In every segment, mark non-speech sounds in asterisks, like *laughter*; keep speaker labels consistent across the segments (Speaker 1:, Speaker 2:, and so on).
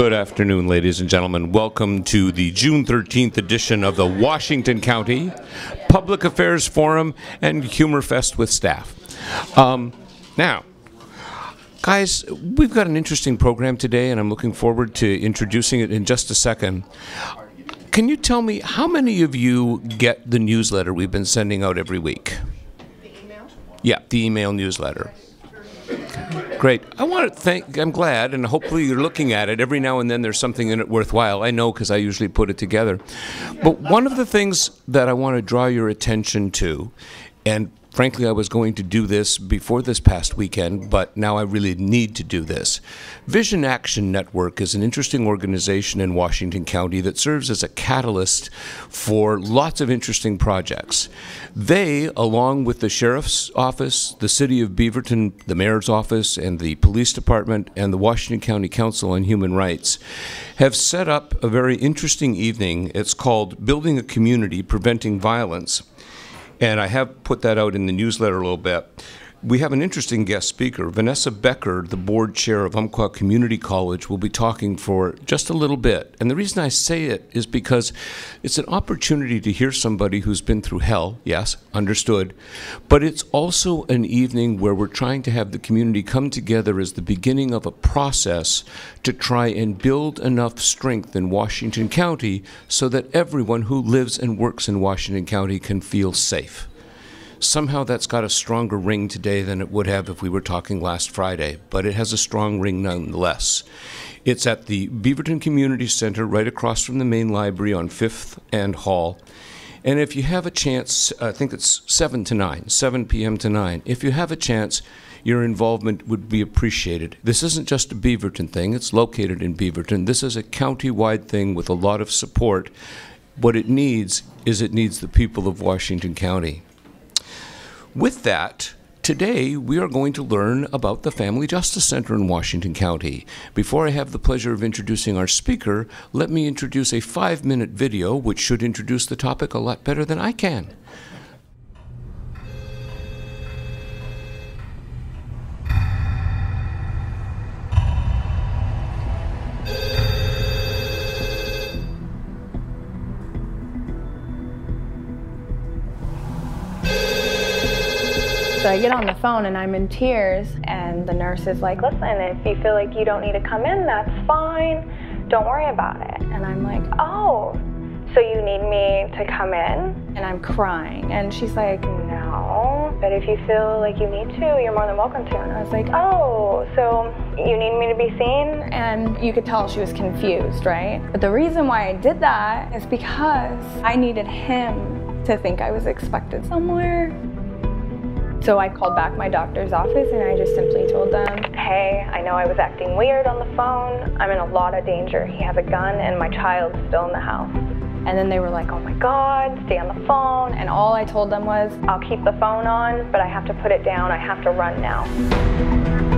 Speaker 1: Good afternoon, ladies and gentlemen. Welcome to the June 13th edition of the Washington County Public Affairs Forum and Humor Fest with staff. Um, now, guys, we've got an interesting program today, and I'm looking forward to introducing it in just a second. Can you tell me how many of you get the newsletter we've been sending out every week? The email? Yeah, the email newsletter. Great. I want to thank, I'm glad, and hopefully you're looking at it. Every now and then there's something in it worthwhile. I know because I usually put it together. But one of the things that I want to draw your attention to, and frankly, I was going to do this before this past weekend, but now I really need to do this. Vision Action Network is an interesting organization in Washington County that serves as a catalyst for lots of interesting projects. They, along with the Sheriff's Office, the City of Beaverton, the Mayor's Office, and the Police Department, and the Washington County Council on Human Rights, have set up a very interesting evening. It's called Building a Community Preventing Violence. And I have put that out in the newsletter a little bit. We have an interesting guest speaker. Vanessa Becker, the board chair of Umpqua Community College, will be talking for just a little bit. And the reason I say it is because it's an opportunity to hear somebody who's been through hell, yes, understood. But it's also an evening where we're trying to have the community come together as the beginning of a process to try and build enough strength in Washington County so that everyone who lives and works in Washington County can feel safe somehow that's got a stronger ring today than it would have if we were talking last Friday, but it has a strong ring nonetheless. It's at the Beaverton Community Center right across from the main library on 5th and Hall. And if you have a chance, I think it's 7 to 9, 7 p.m. to 9. If you have a chance, your involvement would be appreciated. This isn't just a Beaverton thing, it's located in Beaverton. This is a county-wide thing with a lot of support. What it needs is it needs the people of Washington County. With that, Today, we are going to learn about the Family Justice Center in Washington County. Before I have the pleasure of introducing our speaker, let me introduce a five minute video which should introduce the topic a lot better than I can.
Speaker 2: I get on the phone and I'm in tears, and the nurse is like, Listen, if you feel like you don't need to come in, that's fine. Don't worry about it. And I'm like, Oh, so you need me to come in? And I'm crying. And she's like, No, but if you feel like you need to, you're more than welcome to. And I was like, Oh, so you need me to be seen? And you could tell she was confused, right? But the reason why I did that is because I needed him to think I was expected somewhere. So I called back my doctor's office and I just simply told them, hey, I know I was acting weird on the phone. I'm in a lot of danger. He has a gun and my child's still in the house. And then they were like, oh my God, stay on the phone. And all I told them was, I'll keep the phone on, but I have to put it down. I have to run now.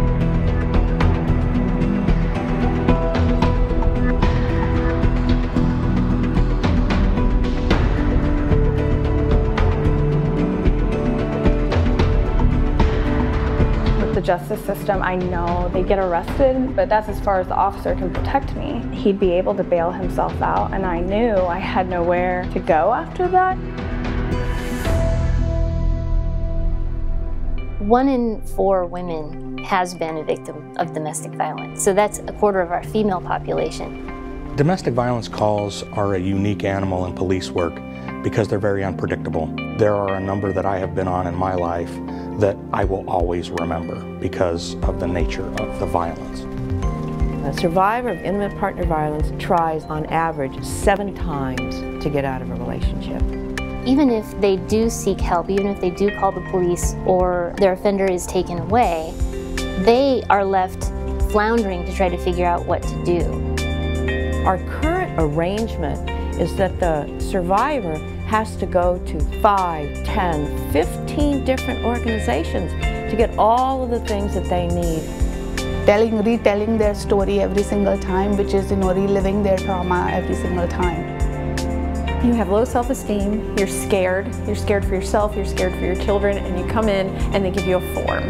Speaker 2: Justice system, I know they get arrested, but that's as far as the officer can protect me. He'd be able to bail himself out, and I knew I had nowhere to go after that.
Speaker 3: One in four women has been a victim of domestic violence, so that's a quarter of our female population.
Speaker 4: Domestic violence calls are a unique animal in police work because they're very unpredictable. There are a number that I have been on in my life that I will always remember because of the nature of the violence.
Speaker 5: A survivor of intimate partner violence tries on average seven times to get out of a relationship.
Speaker 3: Even if they do seek help, even if they do call the police or their offender is taken away, they are left floundering to try to figure out what to do.
Speaker 5: Our current arrangement is that the survivor has to go to 5, 10, 15 different organizations to get all of the things that they need.
Speaker 6: Telling, retelling their story every single time, which is, you know, reliving their trauma every single time.
Speaker 7: You have low self-esteem, you're scared, you're scared for yourself, you're scared for your children, and you come in and they give you a form.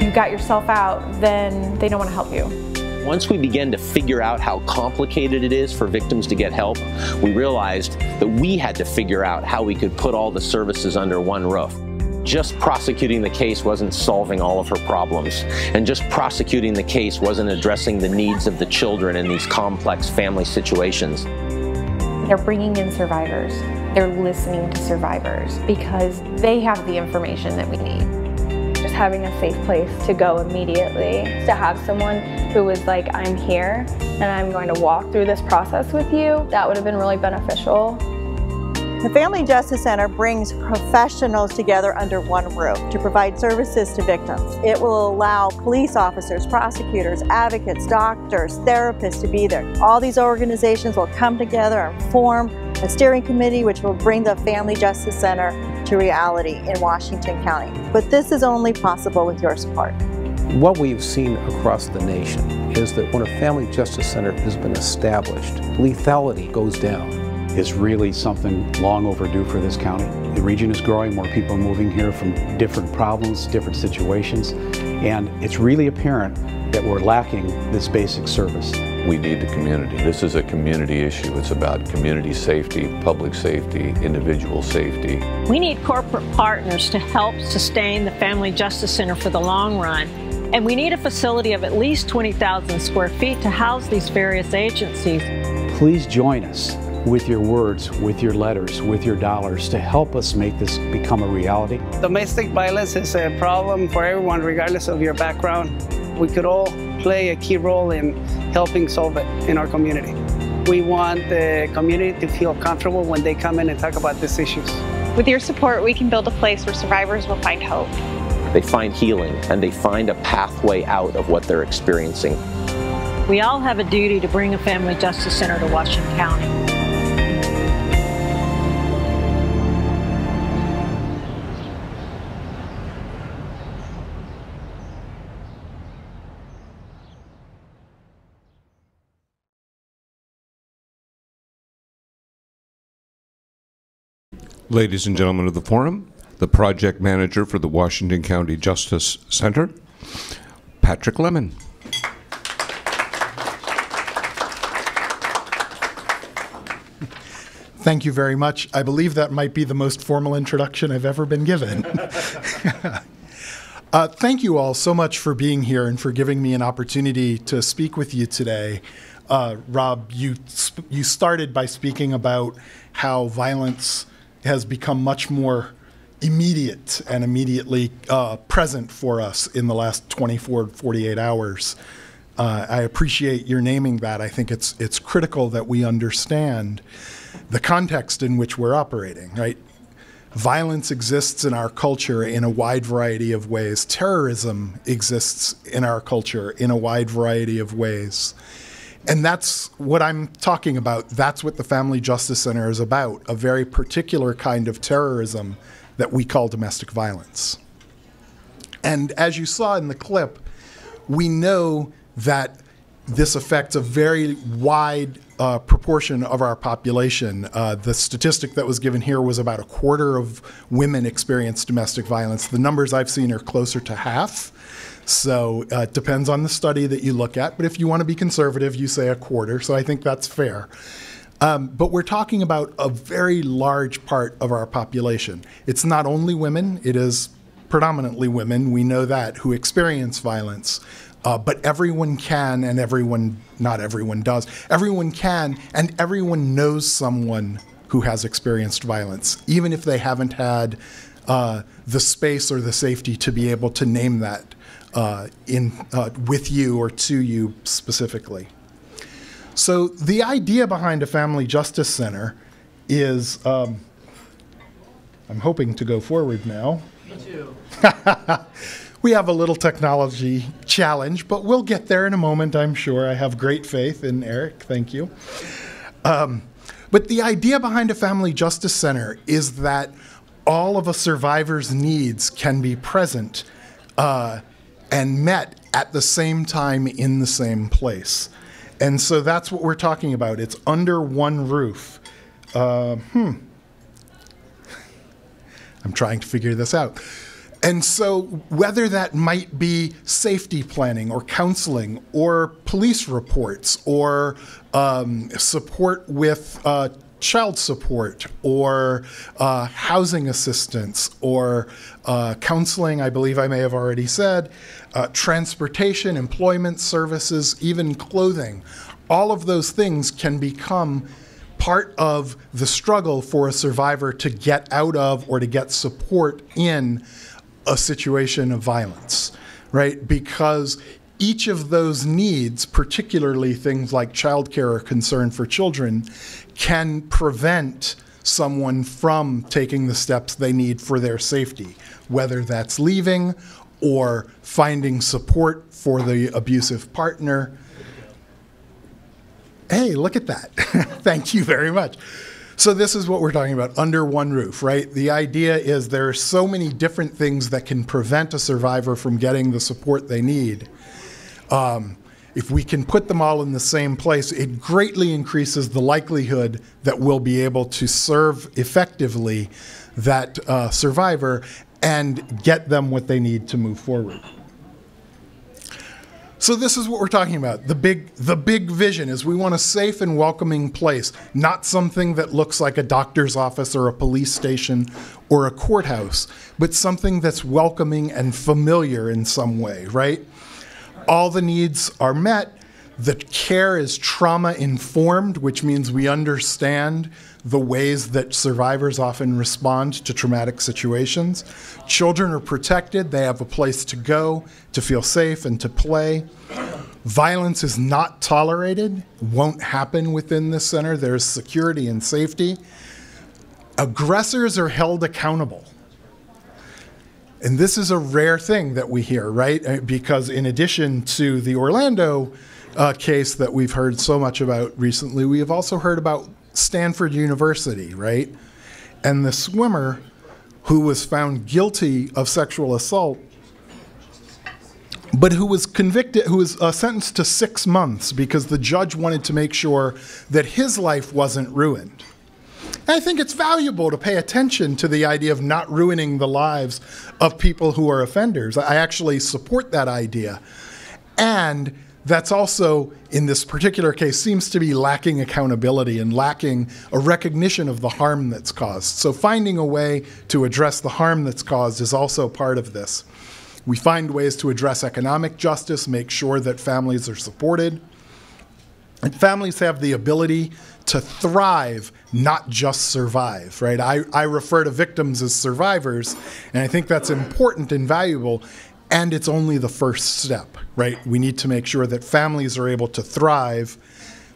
Speaker 7: You got yourself out, then they don't want to help you.
Speaker 8: Once we began to figure out how complicated it is for victims to get help, we realized that we had to figure out how we could put all the services under one roof. Just prosecuting the case wasn't solving all of her problems, and just prosecuting the case wasn't addressing the needs of the children in these complex family situations.
Speaker 7: They're bringing in survivors. They're listening to survivors because they have the information that we need.
Speaker 2: Having a safe place to go immediately, to have someone who was like, I'm here and I'm going to walk through this process with you, that would have been really beneficial.
Speaker 9: The Family Justice Center brings professionals together under one roof to provide services to victims. It will allow police officers, prosecutors, advocates, doctors, therapists to be there. All these organizations will come together and form a steering committee which will bring the Family Justice Center to reality in Washington County. But this is only possible with your support.
Speaker 10: What we've seen across the nation is that when a Family Justice Center has been established, lethality goes down
Speaker 11: It's really something long overdue for this county. The region is growing, more people are moving here from different problems, different situations, and it's really apparent that we're lacking this basic service.
Speaker 12: We need the community. This is a community issue. It's about community safety, public safety, individual safety.
Speaker 13: We need corporate partners to help sustain the Family Justice Center for the long run. And we need a facility of at least 20,000 square feet to house these various agencies.
Speaker 11: Please join us with your words, with your letters, with your dollars to help us make this become a reality.
Speaker 14: Domestic violence is a problem for everyone, regardless of your background. We could all play a key role in helping solve it in our community. We want the community to feel comfortable when they come in and talk about these issues.
Speaker 15: With your support, we can build a place where survivors will find hope.
Speaker 8: They find healing and they find a pathway out of what they're experiencing.
Speaker 13: We all have a duty to bring a family justice center to Washington County.
Speaker 1: Ladies and gentlemen of the forum, the project manager for the Washington County Justice Center, Patrick Lemmon.
Speaker 16: Thank you very much. I believe that might be the most formal introduction I've ever been given. *laughs* uh, thank you all so much for being here and for giving me an opportunity to speak with you today. Uh, Rob, you you started by speaking about how violence has become much more immediate and immediately uh, present for us in the last 24 48 hours. Uh, I appreciate your naming that. I think it's it's critical that we understand the context in which we're operating. Right, violence exists in our culture in a wide variety of ways. Terrorism exists in our culture in a wide variety of ways. And that's what I'm talking about. That's what the Family Justice Center is about a very particular kind of terrorism that we call domestic violence. And as you saw in the clip, we know that this affects a very wide uh, proportion of our population. Uh, the statistic that was given here was about a quarter of women experience domestic violence. The numbers I've seen are closer to half. So uh, it depends on the study that you look at. But if you want to be conservative, you say a quarter. So I think that's fair. Um, but we're talking about a very large part of our population. It's not only women, it is predominantly women, we know that, who experience violence. Uh, but everyone can, and everyone, not everyone does, everyone can, and everyone knows someone who has experienced violence, even if they haven't had uh, the space or the safety to be able to name that uh, in, uh, with you or to you specifically. So the idea behind a family justice center is, um, I'm hoping to go forward now.
Speaker 17: Me too. *laughs*
Speaker 16: we have a little technology challenge, but we'll get there in a moment, I'm sure. I have great faith in Eric. Thank you. Um, but the idea behind a family justice center is that all of a survivor's needs can be present uh, and met at the same time in the same place. And so that's what we're talking about. It's under one roof. Uh, hmm. *laughs* I'm trying to figure this out. And so, whether that might be safety planning or counseling or police reports or um, support with uh, child support or uh, housing assistance or uh, counseling, I believe I may have already said, uh, transportation, employment services, even clothing, all of those things can become part of the struggle for a survivor to get out of or to get support in a situation of violence, right? Because each of those needs, particularly things like childcare or concern for children, can prevent someone from taking the steps they need for their safety, whether that's leaving or finding support for the abusive partner. Hey, look at that. *laughs* Thank you very much. So this is what we're talking about under one roof, right? The idea is there are so many different things that can prevent a survivor from getting the support they need. Um, if we can put them all in the same place, it greatly increases the likelihood that we'll be able to serve effectively that uh, survivor and get them what they need to move forward. So this is what we're talking about. The big the big vision is we want a safe and welcoming place, not something that looks like a doctor's office or a police station or a courthouse, but something that's welcoming and familiar in some way, right? All the needs are met. The care is trauma informed, which means we understand the ways that survivors often respond to traumatic situations. Children are protected, they have a place to go, to feel safe, and to play. Violence is not tolerated, won't happen within the center. There's security and safety. Aggressors are held accountable. And this is a rare thing that we hear, right? Uh, because in addition to the Orlando uh, case that we've heard so much about recently, we have also heard about Stanford University, right? And the swimmer who was found guilty of sexual assault, but who was convicted, who was uh, sentenced to six months because the judge wanted to make sure that his life wasn't ruined. And I think it's valuable to pay attention to the idea of not ruining the lives of people who are offenders. I actually support that idea. And that's also, in this particular case, seems to be lacking accountability and lacking a recognition of the harm that's caused. So, finding a way to address the harm that's caused is also part of this. We find ways to address economic justice, make sure that families are supported. And families have the ability to thrive, not just survive, right? I, I refer to victims as survivors, and I think that's important and valuable and it's only the first step, right? We need to make sure that families are able to thrive.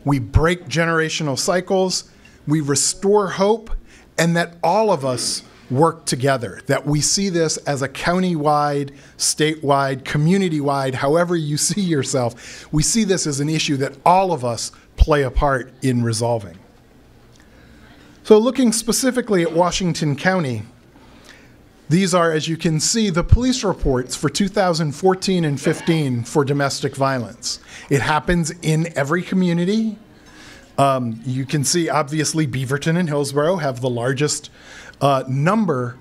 Speaker 16: We break generational cycles, we restore hope, and that all of us work together. That we see this as a county-wide, statewide, community-wide, however you *laughs* see yourself. We see this as an issue that all of us play a part in resolving. So looking specifically at Washington County, these are, as you can see, the police reports for 2014 and 15 for domestic violence. It happens in every community. Um, you can see, obviously, Beaverton and Hillsboro have the largest uh, number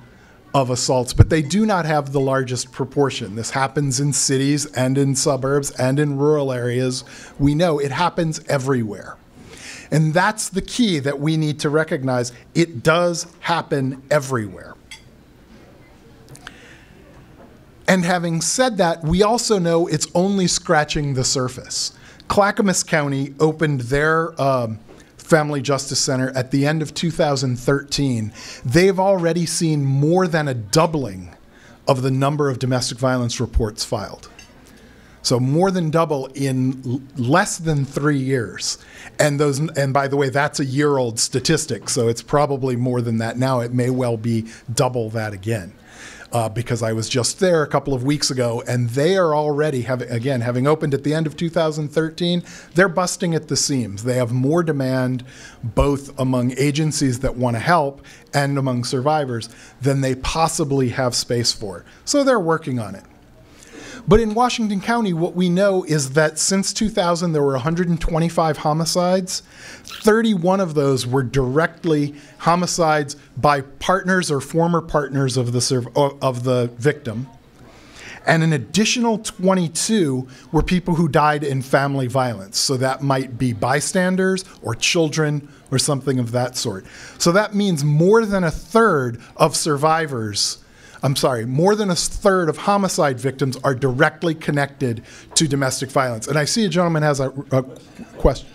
Speaker 16: of assaults, but they do not have the largest proportion. This happens in cities and in suburbs and in rural areas. We know it happens everywhere. And that's the key that we need to recognize. It does happen everywhere. And having said that, we also know it's only scratching the surface. Clackamas County opened their um, Family Justice Center at the end of 2013. They've already seen more than a doubling of the number of domestic violence reports filed. So more than double in less than three years. And those, and by the way, that's a year-old statistic, so it's probably more than that now. It may well be double that again uh, because I was just there a couple of weeks ago, and they are already having again having opened at the end of 2013. They're busting at the seams. They have more demand, both among agencies that want to help and among survivors, than they possibly have space for. So they're working on it. But in Washington County, what we know is that since 2000, there were 125 homicides. 31 of those were directly homicides by partners or former partners of the, of the victim. And an additional 22 were people who died in family violence. So that might be bystanders or children or something of that sort. So that means more than a third of survivors I'm sorry, more than a third of homicide victims are directly connected to domestic violence. And I see a gentleman has a, a question.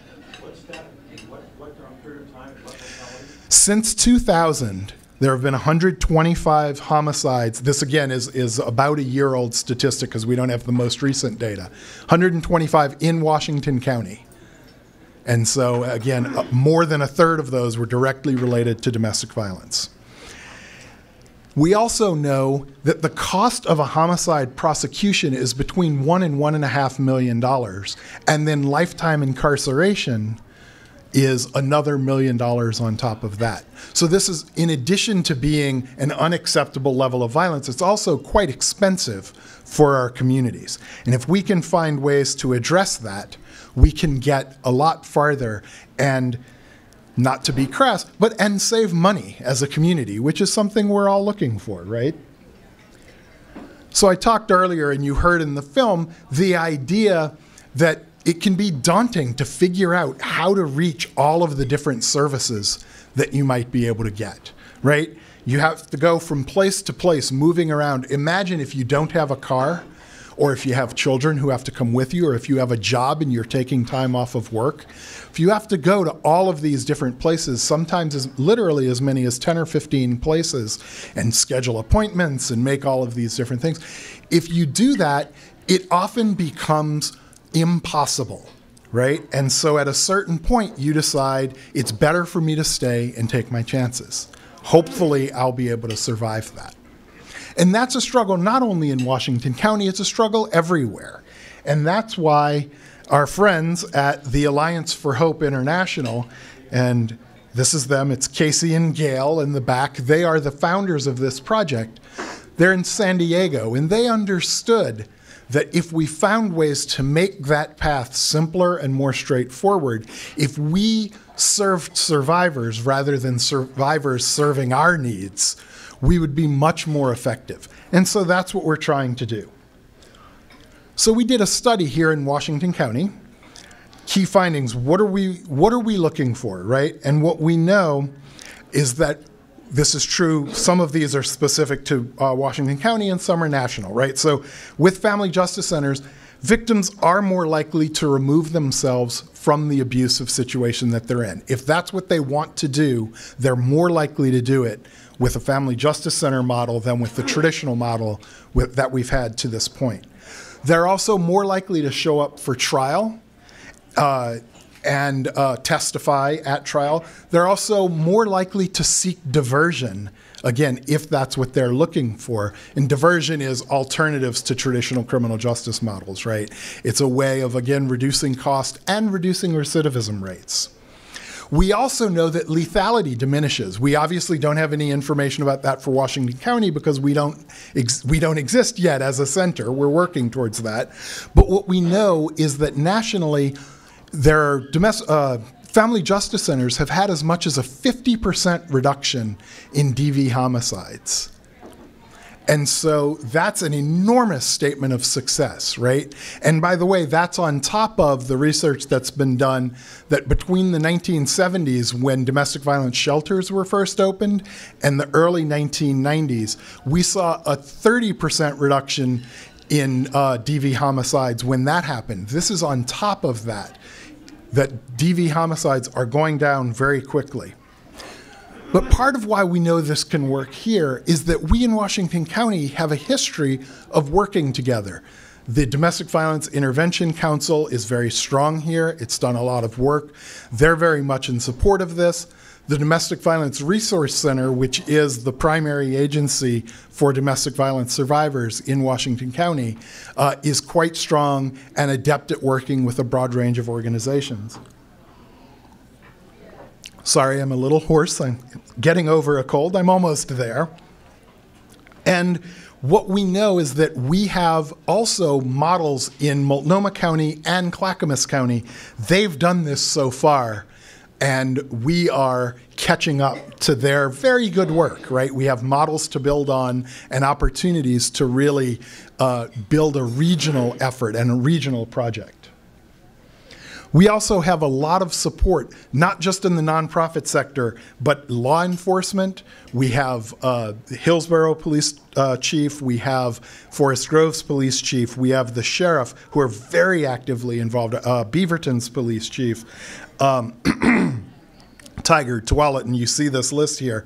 Speaker 16: Since 2000, there have been 125 homicides. This again is, is about a year old statistic because we don't have the most recent data. 125 in Washington County. And so, again, uh, more than a third of those were directly related to domestic violence. We also know that the cost of a homicide prosecution is between one and one and a half million dollars, and then lifetime incarceration is another million dollars on top of that. So this is in addition to being an unacceptable level of violence, it's also quite expensive for our communities. And if we can find ways to address that, we can get a lot farther and not to be crass, but and save money as a community, which is something we're all looking for, right? So I talked earlier, and you heard in the film, the idea that it can be daunting to figure out how to reach all of the different services that you might be able to get, right? You have to go from place to place, moving around. Imagine if you don't have a car or if you have children who have to come with you, or if you have a job and you're taking time off of work. If you have to go to all of these different places, sometimes as literally as many as 10 or 15 places, and schedule appointments and make all of these different things, if you do that, it often becomes impossible right? And so at a certain point, you decide it's better for me to stay and take my chances. Hopefully, I'll be able to survive that. And that's a struggle not only in Washington County, it's a struggle everywhere. And that's why our friends at the Alliance for Hope International, and this is them, it's Casey and Gael in the back, they are the founders of this project. They're in San Diego, and they understood that if we found ways to make that path simpler and more straightforward, if we served survivors rather than survivors serving our needs, we would be much more effective. And so that's what we're trying to do. So we did a study here in Washington County. Key findings, what are we what are we looking for, right? And what we know is that this is true. Some of these are specific to uh, Washington County and some are national, right? So with family justice centers, victims are more likely to remove themselves from the abusive situation that they're in. If that's what they want to do, they're more likely to do it with a family justice center model than with the traditional model with, that we've had to this point. They're also more likely to show up for trial uh, and uh, testify at trial. They're also more likely to seek diversion, again, if that's what they're looking for. And diversion is alternatives to traditional criminal justice models, right? It's a way of, again, reducing cost and reducing recidivism rates. We also know that lethality diminishes. We obviously don't have any information about that for Washington County because we don't we don't exist yet as a center. We're working towards that. But what we know is that nationally, there are domestic. Uh, family justice centers have had as much as a 50% reduction in DV homicides. And so that's an enormous statement of success, right? And by the way, that's on top of the research that's been done that between the 1970s, when domestic violence shelters were first opened, and the early 1990s, we saw a 30% reduction in uh, DV homicides when that happened. This is on top of that, that DV homicides are going down very quickly. But part of why we know this can work here is that we in Washington County have a history of working together. The Domestic Violence Intervention Council is very strong here. It's done a lot of work. They're very much in support of this. The Domestic Violence Resource Center, which is the primary agency for domestic violence survivors in Washington County, uh, is quite strong and adept at working with a broad range of organizations. Sorry, I'm a little hoarse. I'm getting over a cold. I'm almost there. And what we know is that we have also models in Multnomah County and Clackamas County. They've done this so far, and we are catching up to their very good work, right? We have models to build on and opportunities to really uh, build a regional effort and a regional project. We also have a lot of support, not just in the nonprofit sector, but law enforcement. We have uh, Hillsboro Police uh, Chief, we have Forest Grove's Police Chief, we have the sheriff, who are very actively involved, uh, Beaverton's Police Chief. Um, *clears throat* Tigard, Tualatin, and you see this list here.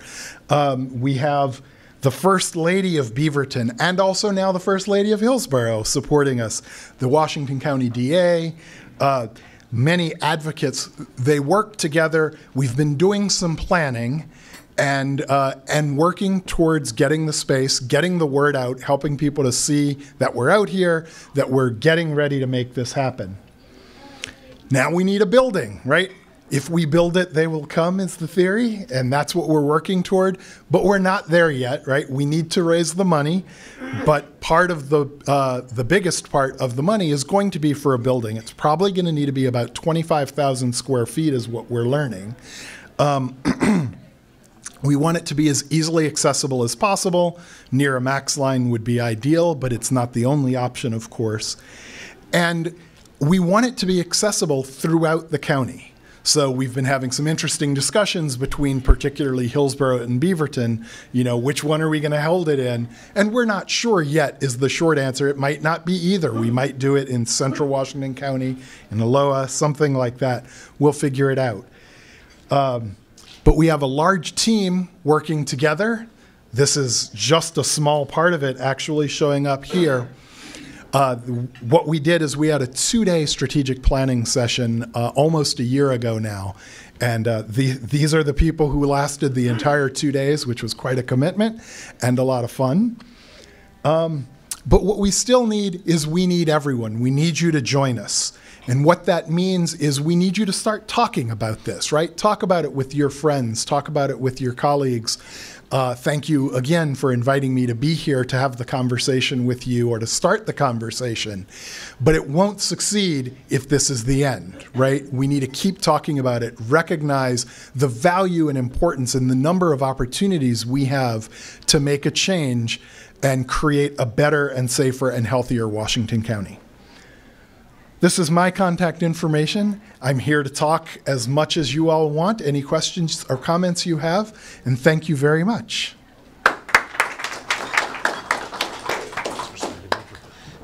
Speaker 16: Um, we have the First Lady of Beaverton and also now the First Lady of Hillsboro supporting us, the Washington County DA, uh, many advocates. They work together. We've been doing some planning and uh, and working towards getting the space, getting the word out, helping people to see that we're out here, that we're getting ready to make this happen. Now we need a building, right? If we build it, they will come, is the theory, and that's what we're working toward. But we're not there yet, right? We need to raise the money, but part of the uh, the biggest part of the money is going to be for a building. It's probably going to need to be about 25,000 square feet, is what we're learning. Um, *clears throat* We want it to be as easily accessible as possible. Near a MAX line would be ideal, but it's not the only option, of course. And we want it to be accessible throughout the county. So we've been having some interesting discussions between particularly Hillsboro and Beaverton, you know, which one are we going to hold it in? And we're not sure yet is the short answer. It might not be either. We might do it in central Washington County, in Aloha, something like that. We'll figure it out. Um, but we have a large team working together. This is just a small part of it actually showing up here. Uh, what we did is we had a two-day strategic planning session uh, almost a year ago now, and uh, the, these are the people who lasted the entire two days, which was quite a commitment and a lot of fun. Um, but what we still need is we need everyone. We need you to join us. And what that means is we need you to start talking about this, right? Talk about it with your friends, talk about it with your colleagues. Uh, thank you again for inviting me to be here to have the conversation with you or to start the conversation. But it won't succeed if this is the end, right? We need to keep talking about it, recognize the value and importance and the number of opportunities we have to make a change and create a better and safer and healthier Washington County. This is my contact information. I'm here to talk as much as you all want. Any questions or comments you have, and thank you very much.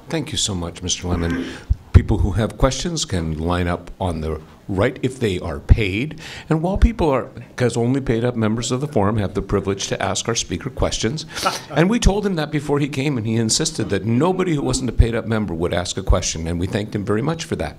Speaker 1: Thank you so much, Mr. Lemmon. People who have questions can line up on the right if they are paid. And while people are, because only paid up members of the forum have the privilege to ask our speaker questions. *laughs* and we told him that before he came, and he insisted that nobody who wasn't a paid up member would ask a question, and we thanked him very much for that.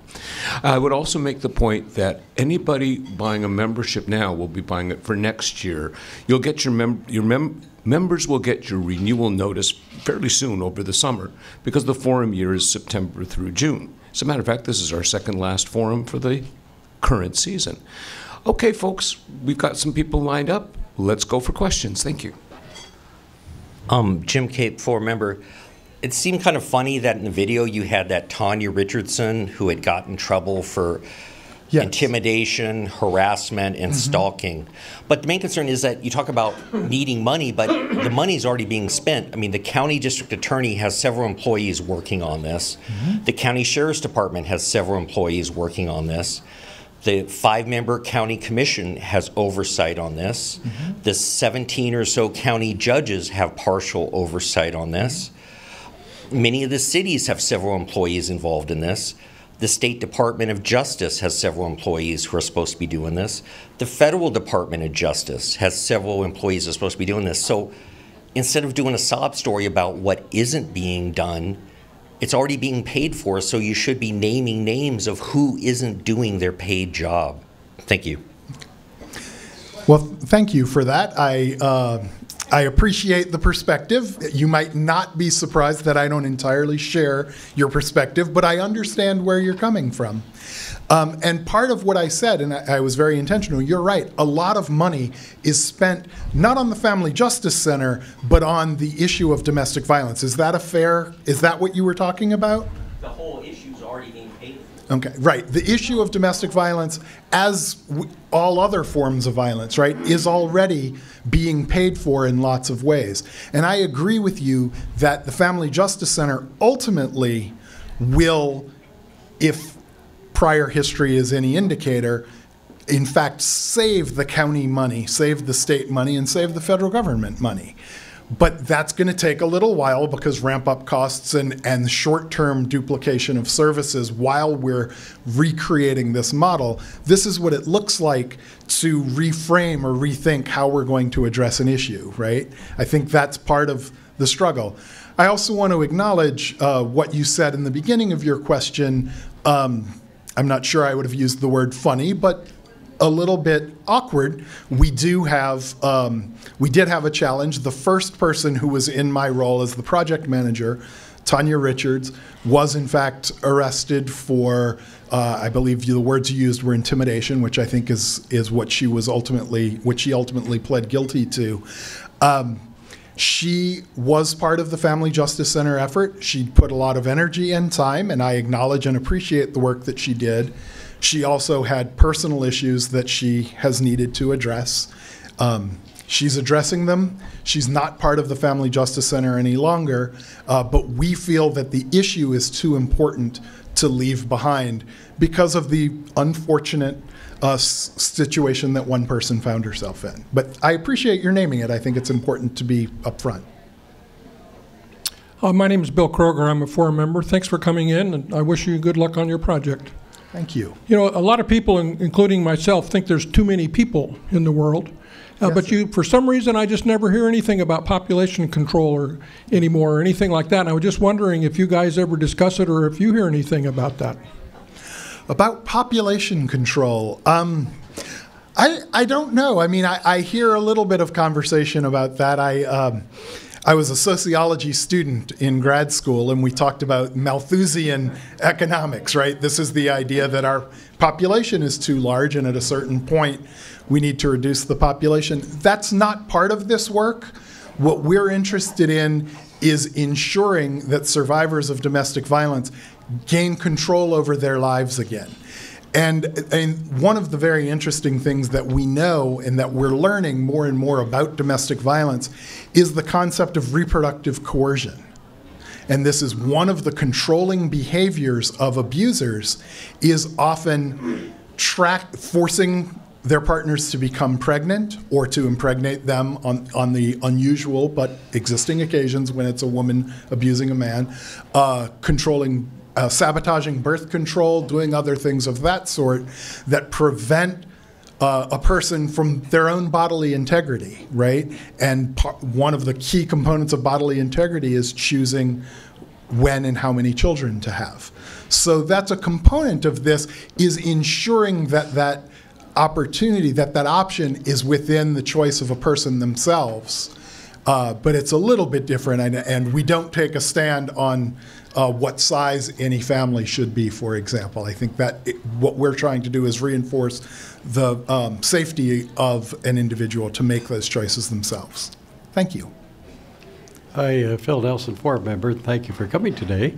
Speaker 1: I would also make the point that anybody buying a membership now will be buying it for next year. You'll get your mem- your mem- members will get your renewal notice fairly soon over the summer because the forum year is September through June. As a matter of fact, this is our second last forum for the current season. Okay, folks, we've got some people lined up. Let's go for questions. Thank you.
Speaker 17: Um, Jim Cape, floor member. It seemed kind of funny that in the video you had that Tanya Richardson who had gotten in trouble for yes. intimidation, harassment, and mm-hmm. stalking. But the main concern is that you talk about needing money, but the money is already being spent. I mean, the county district attorney has several employees working on this. Mm-hmm. The county sheriff's department has several employees working on this. The five member county commission has oversight on this. Mm-hmm. The 17 or so county judges have partial oversight on this. Many of the cities have several employees involved in this. The State Department of Justice has several employees who are supposed to be doing this. The Federal Department of Justice has several employees who are supposed to be doing this. So instead of doing a sob story about what isn't being done, it's already being paid for, so you should be naming names of who isn't doing their paid job. Thank you.
Speaker 16: Well, thank you for that. I uh, I appreciate the perspective. You might not be surprised that I don't entirely share your perspective, but I understand where you're coming from. Um, and part of what I said, and I, I was very intentional, you're right, a lot of money is spent not on the Family Justice Center, but on the issue of domestic violence. Is that a fair, is that what you were talking about?
Speaker 17: The whole issue's already being paid for.
Speaker 16: Okay, right. The issue of domestic violence, as w- all other forms of violence, right, is already being paid for in lots of ways. And I agree with you that the Family Justice Center ultimately will, if prior history is any indicator, in fact, save the county money, save the state money, and save the federal government money. But that's going to take a little while because ramp up costs and, and short term duplication of services while we're recreating this model. This is what it looks like to reframe or rethink how we're going to address an issue, right? I think that's part of the struggle. I also want to acknowledge uh, what you said in the beginning of your question. Um, I'm not sure I would have used the word funny, but a little bit awkward. We do have, um, we did have a challenge. The first person who was in my role as the project manager, Tanya Richards, was in fact arrested for, uh, I believe the words you used were intimidation, which I think is is what she was ultimately, what she ultimately pled guilty to. Um, she was part of the Family Justice Center effort. She put a lot of energy and time, and I acknowledge and appreciate the work that she did. She also had personal issues that she has needed to address. Um, she's addressing them. She's not part of the Family Justice Center any longer, uh, but we feel that the issue is too important to leave behind because of the unfortunate s- situation that one person found herself in. But I appreciate your naming it. I think it's important to be upfront.
Speaker 18: Uh, my name is Bill Kroger. I'm a forum member. Thanks for coming in, and I wish you good luck on your project.
Speaker 16: Thank you.
Speaker 18: You know, a lot of people, in- including myself, think there's too many people in the world. Uh, but you, for some reason, I just never hear anything about population control or anymore or anything like that. And I was just wondering if you guys ever discuss it or if you hear anything about that.
Speaker 16: About population control, um, I, I don't know. I mean, I, I hear a little bit of conversation about that. I, um, I was a sociology student in grad school, and we talked about Malthusian economics, right? This is the idea that our population is too large, and at a certain point, we need to reduce the population. That's not part of this work. What we're interested in is ensuring that survivors of domestic violence gain control over their lives again. And, and one of the very interesting things that we know and that we're learning more and more about domestic violence is the concept of reproductive coercion. And this is one of the controlling behaviors of abusers is often track forcing their partners to become pregnant or to impregnate them on, on the unusual but existing occasions when it's a woman abusing a man, uh, controlling uh, sabotaging birth control, doing other things of that sort that prevent uh, a person from their own bodily integrity, right? And one of the key components of bodily integrity is choosing when and how many children to have. So that's a component of this is ensuring that that opportunity, that that option is within the choice of a person themselves. Uh, but it's a little bit different, and, and we don't take a stand on uh, what size any family should be, for example. I think that it, what we're trying to do is reinforce the um, safety of an individual to make those choices themselves. Thank you.
Speaker 19: Hi, uh, Phil Nelson, board member. Thank you for coming today.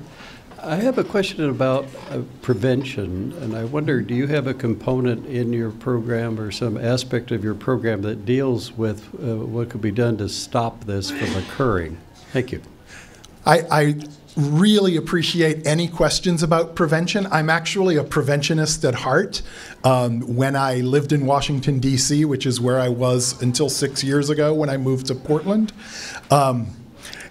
Speaker 19: I have a question about uh, prevention, and I wonder do you have a component in your program or some aspect of your program that deals with uh, what could be done to stop this from occurring? Thank you.
Speaker 16: I, I really appreciate any questions about prevention. I'm actually a preventionist at heart. Um, when I lived in Washington, D.C., which is where I was until six years ago when I moved to Portland, um,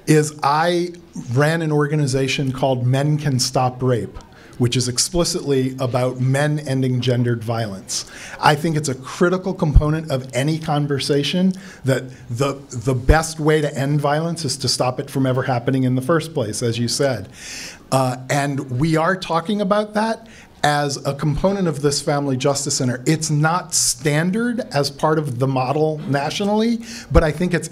Speaker 16: is I ran an organization called Men Can Stop Rape which is explicitly about men ending gendered violence. I think it's a critical component of any conversation that the, the best way to end violence is to stop it from ever happening in the first place, as you said. Uh, and we are talking about that as a component of this Family Justice Center. It's not standard as part of the model nationally, but I think it's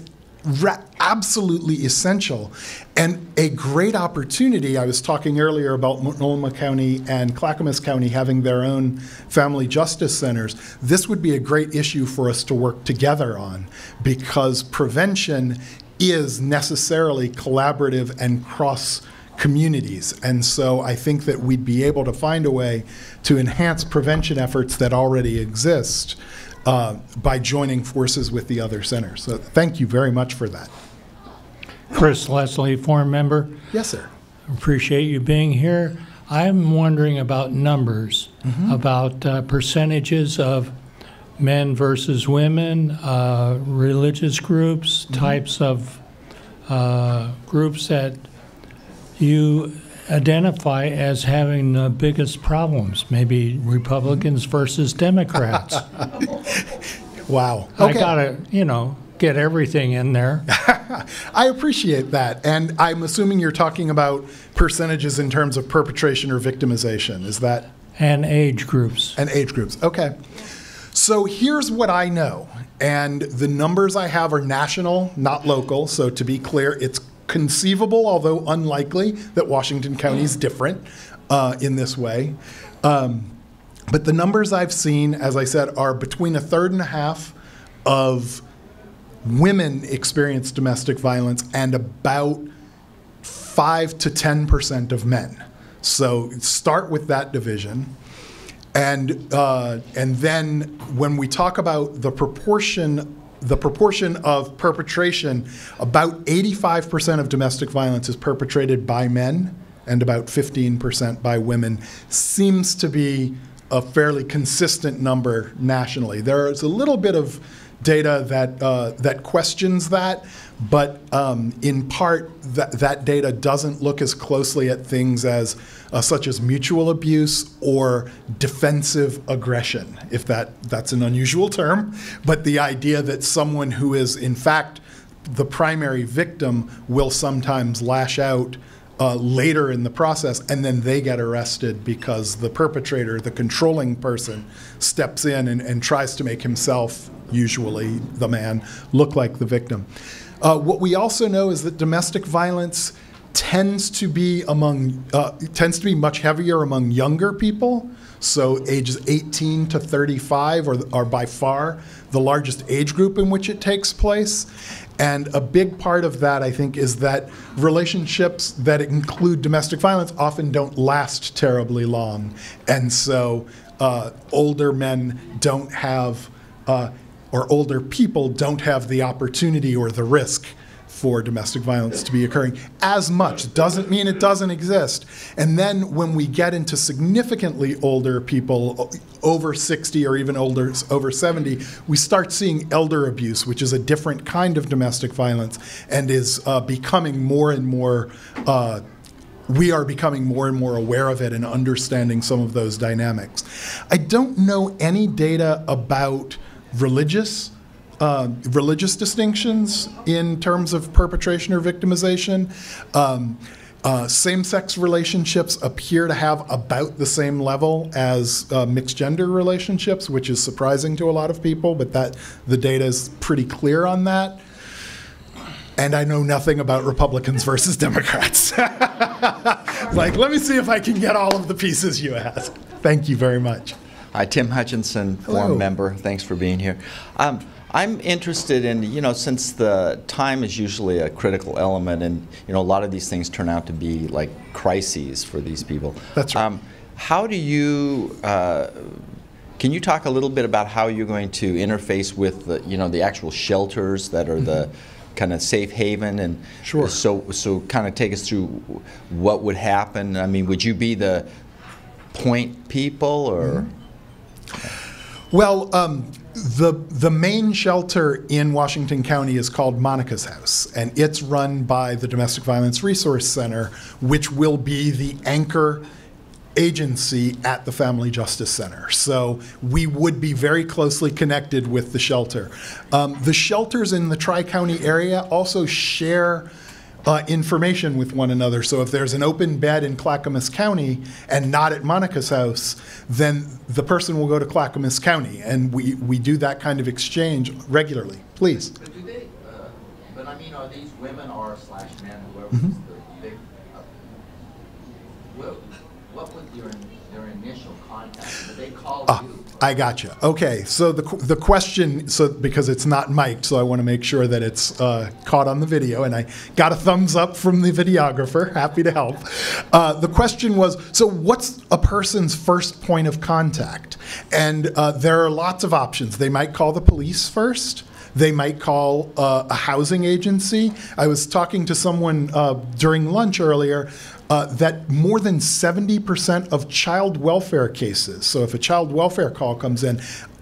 Speaker 16: absolutely essential and a great opportunity. I was talking earlier about Multnomah County and Clackamas County having their own family justice centers. This would be a great issue for us to work together on because prevention is necessarily collaborative and cross communities. And so I think that we'd be able to find a way to enhance prevention efforts that already exist uh, by joining forces with the other centers. So thank you very much for that.
Speaker 20: Chris Leslie, forum member.
Speaker 16: Yes, sir.
Speaker 20: Appreciate you being here. I'm wondering about numbers,
Speaker 16: Mm-hmm.
Speaker 20: about uh, percentages of men versus women, uh, religious groups,
Speaker 16: Mm-hmm.
Speaker 20: types of uh, groups that you identify as having the biggest problems, maybe Republicans versus Democrats. *laughs*
Speaker 16: Wow.
Speaker 20: I gotta, you know, get everything in there. *laughs*
Speaker 16: I appreciate that. And I'm assuming you're talking about percentages in terms of perpetration or victimization. Is that?
Speaker 20: And age groups.
Speaker 16: And age groups. Okay. So here's what I know. And the numbers I have are national, not local. So to be clear, it's conceivable, although unlikely, that Washington County is different uh, in this way. Um, but the numbers I've seen, as I said, are between a third and a half of women experience domestic violence and about 5 to 10% of men. So start with that division. And, uh, and then when we talk about the proportion, the proportion of perpetration, about 85% of domestic violence is perpetrated by men and about 15% by women, seems to be a fairly consistent number nationally. There is a little bit of data that uh, that questions that, but um, in part that that data doesn't look as closely at things as uh, such as mutual abuse or defensive aggression, if that that's an unusual term, but the idea that someone who is in fact the primary victim will sometimes lash out uh, later in the process, and then they get arrested because the perpetrator, the controlling person, steps in and, and tries to make himself, usually the man, look like the victim. Uh, what we also know is that domestic violence tends to be among uh, tends to be much heavier among younger people. So ages 18 to 35 are, are by far the largest age group in which it takes place. And a big part of that, I think, is that relationships that include domestic violence often don't last terribly long. And so uh, older men don't have, uh, or older people don't have the opportunity or the risk for domestic violence to be occurring as much. Doesn't mean it doesn't exist. And then when we get into significantly older people, over 60 or even older, over 70, we start seeing elder abuse, which is a different kind of domestic violence and is uh, becoming more and more. Uh, we are becoming more and more aware of it and understanding some of those dynamics. I don't know any data about religious uh, religious distinctions in terms of perpetration or victimization. Um, uh, same-sex relationships appear to have about the same level as uh, mixed-gender relationships, which is surprising to a lot of people. But that the data is pretty clear on that. And I know nothing about Republicans versus Democrats. *laughs* like, let me see if I can get all of the pieces you asked. Thank you very much.
Speaker 21: Hi, Tim Hutchinson,
Speaker 16: Hello.
Speaker 21: forum member. Thanks for being here. Um, I'm interested in, you know, since the time is usually a critical element, and you know, a lot of these things turn out to be like crises for these people.
Speaker 16: That's right.
Speaker 21: Um, how do you? Uh, can you talk a little bit about how you're going to interface with the, you know, the actual shelters that are the kind of safe haven and
Speaker 16: Mm-hmm. Sure.
Speaker 21: so so kind of take us through what would happen. I mean, would you be the point people or?
Speaker 16: Well, um, the the main shelter in Washington County is called Monica's House, and it's run by the Domestic Violence Resource Center, which will be the anchor agency at the Family Justice Center. So we would be very closely connected with the shelter. Um, the shelters in the Tri County area also share uh, information with one another. So if there's an open bed in Clackamas County and not at Monica's house, then the person will go to Clackamas County, and we, we do that kind of exchange regularly. Please.
Speaker 21: But I'm
Speaker 22: know, these women are slash men, whoever
Speaker 16: Mhm.
Speaker 22: is the big, uh, what, what was your, their initial contact? Did they call
Speaker 16: Ah,
Speaker 22: you?
Speaker 16: I gotcha. Okay, so the, the question, so because it's not mic'd, so I want to make sure that it's uh, caught on the video, and I got a thumbs up from the videographer. *laughs* Happy to help. Uh, the question was, so what's a person's first point of contact? And uh, there are lots of options. They might call the police first. They might call uh, a housing agency. I was talking to someone uh, during lunch earlier uh, that more than 70% of child welfare cases, so if a child welfare call comes in,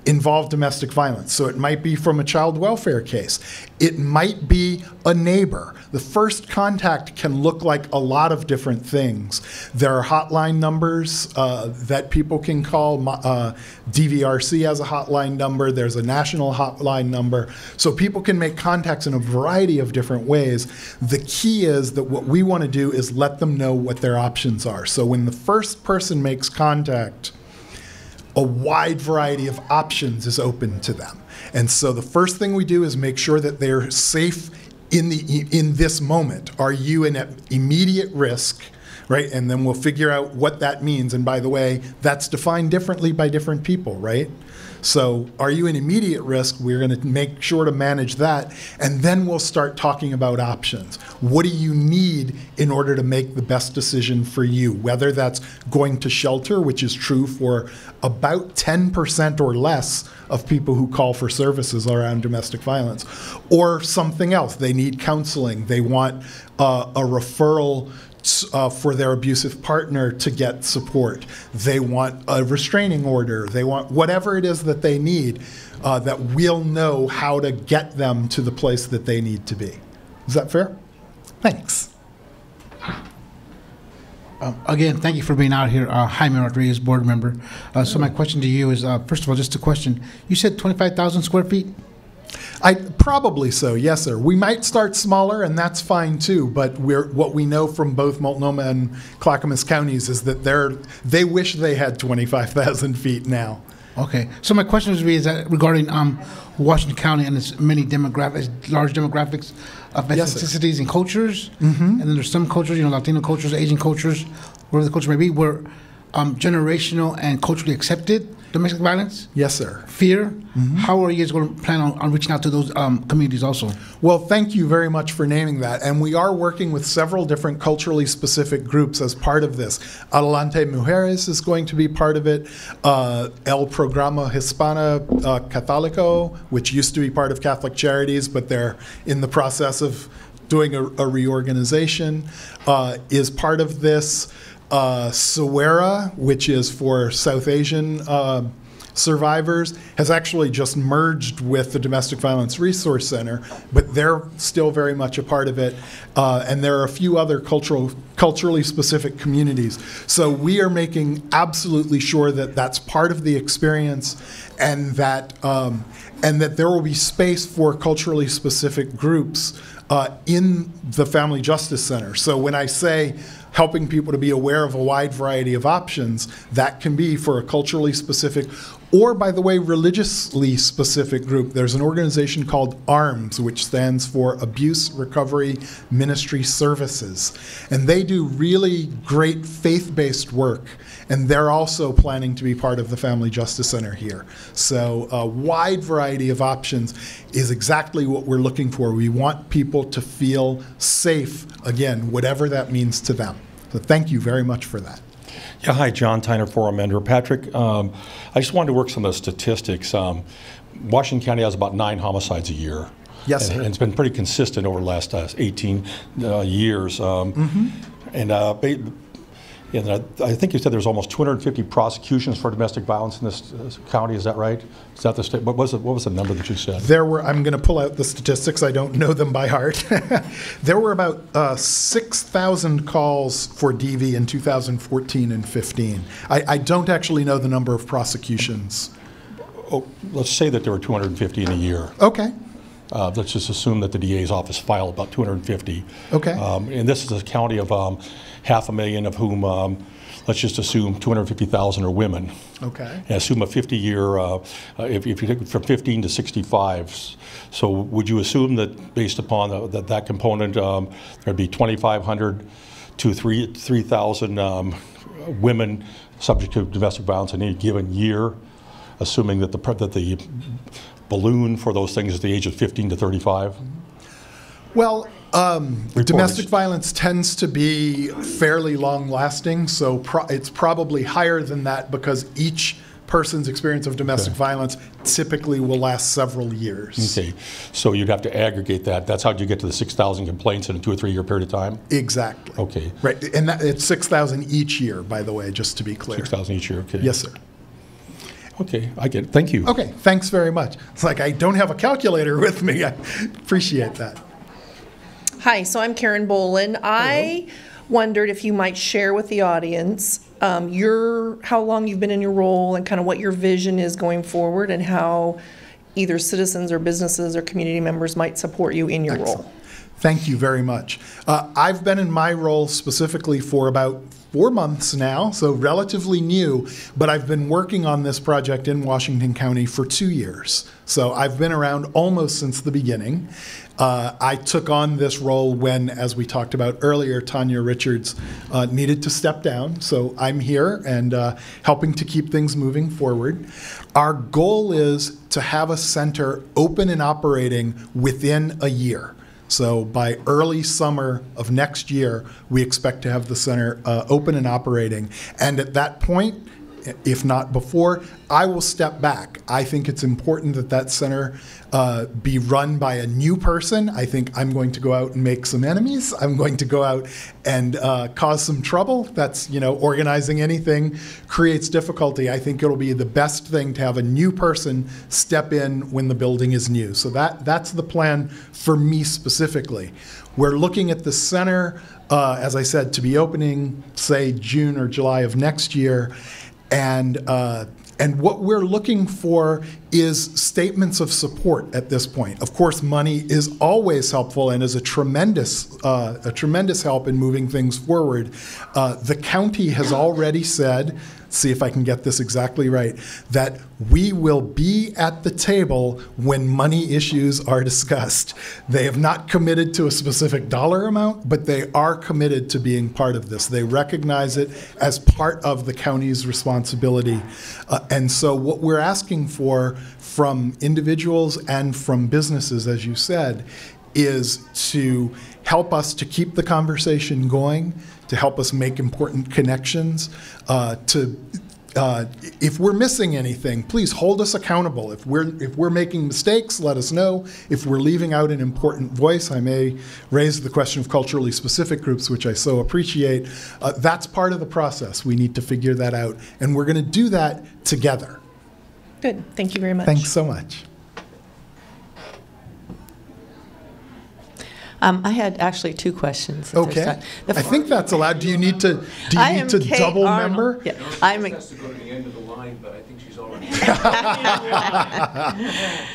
Speaker 16: involve domestic violence. So it might be from a child welfare case. It might be a neighbor. The first contact can look like a lot of different things. There are hotline numbers uh, that people can call. Uh, DVRC has a hotline number. There's a national hotline number. So people can make contacts in a variety of different ways. The key is that what we want to do is let them know what their options are. So when the first person makes contact, a wide variety of options is open to them. And so the first thing we do is make sure that they're safe in the in this moment. Are you in immediate risk? Right? And then we'll figure out what that means. And by the way, that's defined differently by different people, right? So, are you in immediate risk? We're going to make sure to manage that. And then we'll start talking about options. What do you need in order to make the best decision for you? Whether that's going to shelter, which is true for about 10% or less of people who call for services around domestic violence, or something else. They need counseling, they want uh, a referral uh, for their abusive partner to get support. They want a restraining order. They want whatever it is that they need, uh, that we'll know how to get them to the place that they need to be. Is that fair? Thanks.
Speaker 23: Um, Again, thank you for being out here, uh, Jaime Rodriguez, board member. Uh, So my question to you is, uh, first of all, just a question. You said 25,000 square feet?
Speaker 16: I probably so, yes, sir. We might start smaller, and that's fine too. But we're what we know from both Multnomah and Clackamas counties is that they're they wish they had twenty five thousand feet now.
Speaker 23: Okay. So my question would be is that regarding um, Washington County and its many demographics, large demographics of
Speaker 16: Yes,
Speaker 23: ethnicities and cultures,
Speaker 16: Mhm.
Speaker 23: and then there's some cultures, you know, Latino cultures, Asian cultures, whatever the culture may be, where um, generational and culturally accepted domestic violence,
Speaker 16: Yes, sir.
Speaker 23: fear. How are you guys going to plan on, on reaching out to those um, communities also?
Speaker 16: Well, thank you very much for naming that. And we are working with several different culturally specific groups as part of this. Adelante Mujeres is going to be part of it. Uh, El Programa Hispano uh, Católico, which used to be part of Catholic Charities, but they're in the process of doing a, a reorganization, uh, is part of this. Uh, Sawera, which is for South Asian uh, survivors has actually just merged with the Domestic Violence Resource Center, but they're still very much a part of it. Uh, and there are a few other cultural, culturally specific communities. So we are making absolutely sure that that's part of the experience, and that um, and that there will be space for culturally specific groups uh, in the Family Justice Center. So when I say helping people to be aware of a wide variety of options, that can be for a culturally specific or, by the way, religiously specific group. There's an organization called ARMS, which stands for Abuse Recovery Ministry Services. And they do really great faith based work. And they're also planning to be part of the Family Justice Center here. So, a wide variety of options is exactly what we're looking for. We want people to feel safe, again, whatever that means to them. So, thank you very much for that.
Speaker 24: Yeah, hi, John Tyner, Forum Member. Patrick, um, I just wanted to work some of the statistics. Um, Washington County has about nine homicides a year.
Speaker 16: Yes,
Speaker 24: and,
Speaker 16: sir.
Speaker 24: and it's been pretty consistent over the last uh, 18 uh, years. Um,
Speaker 16: Mhm.
Speaker 24: And uh, and I think you said there's almost 250 prosecutions for domestic violence in this uh, county. Is that right? Is that the state? What was the, what was the number that you said?
Speaker 16: There were, I'm going to pull out the statistics, I don't know them by heart. *laughs* there were about uh, 6,000 calls for DV in 2014 and 15. I, I don't actually know the number of prosecutions.
Speaker 24: Oh, let's say that there were 250 in a year.
Speaker 16: Okay.
Speaker 24: Uh, let's just assume that the DA's office filed about 250.
Speaker 16: Okay.
Speaker 24: Um, and this is a county of um, half a million, of whom um, let's just assume 250,000 are women.
Speaker 16: Okay.
Speaker 24: And assume a 50-year, uh, uh, if, if you take it from 15 to 65. So would you assume that based upon the, that, that component, um, there'd be 2,500 to 3 3,000 um, women subject to domestic violence in any given year, assuming that the that the balloon for those things at the age of 15 to 35?
Speaker 16: Well, um, domestic violence tends to be fairly long lasting, so pro- it's probably higher than that because each person's experience of domestic
Speaker 24: Okay.
Speaker 16: violence typically will last several years.
Speaker 24: Okay, so you'd have to aggregate that. That's how you get to the 6,000 complaints in a two or three year period of time?
Speaker 16: Exactly.
Speaker 24: Okay.
Speaker 16: Right, and that, it's 6,000 each year, by the way, just to be clear.
Speaker 24: 6,000 each year, okay.
Speaker 16: Yes, sir.
Speaker 24: Okay, I get it. Thank you.
Speaker 16: Okay, thanks very much. It's like I don't have a calculator *laughs* with me. I appreciate that.
Speaker 25: Hi, so I'm Karen Bolin. I wondered if you might share with the audience um, your how long you've been in your role and kind of what your vision is going forward, and how either citizens or businesses or community members might support you in your role.
Speaker 16: Thank you very much. Uh, I've been in my role specifically for about four months now, so relatively new, but I've been working on this project in Washington County for two years. So I've been around almost since the beginning. Uh, I took on this role when, as we talked about earlier, Tanya Richards uh, needed to step down. So I'm here and uh, helping to keep things moving forward. Our goal is to have a center open and operating within a year. So by early summer of next year, we expect to have the center uh, open and operating. And at that point, if not before, I will step back. I think it's important that that center uh, be run by a new person. I think I'm going to go out and make some enemies. I'm going to go out and uh, cause some trouble. That's, you know, organizing anything creates difficulty. I think it'll be the best thing to have a new person step in when the building is new. So that, that's the plan for me specifically. We're looking at the center, uh, as I said, to be opening, say, June or July of next year. And, uh, and what we're looking for is statements of support at this point. Of course, money is always helpful and is a tremendous, uh, a tremendous help in moving things forward. Uh, the county has already said, see if I can get this exactly right, that we will be at the table when money issues are discussed. They have not committed to a specific dollar amount, but they are committed to being part of this. They recognize it as part of the county's responsibility. Uh, and so, what we're asking for from individuals and from businesses, as you said, is to help us to keep the conversation going, to help us make important connections, uh, to uh, if we're missing anything, please hold us accountable. If we're if we're making mistakes, let us know. If we're leaving out an important voice, I may raise the question of culturally specific groups, which I so appreciate. Uh, that's part of the process. We need to figure that out, and we're going to do that together.
Speaker 25: Good. Thank you very much.
Speaker 16: Thanks so much.
Speaker 26: Um, I had actually two questions.
Speaker 16: Okay.
Speaker 26: time. The
Speaker 16: I think that's allowed. Do you need to? Do you
Speaker 26: I
Speaker 16: need
Speaker 26: am
Speaker 16: to
Speaker 26: Kate
Speaker 16: double
Speaker 26: Arnold.
Speaker 16: member?
Speaker 26: Yeah, I'm a-
Speaker 1: has to go to the end of the line, but I think she's already. *laughs*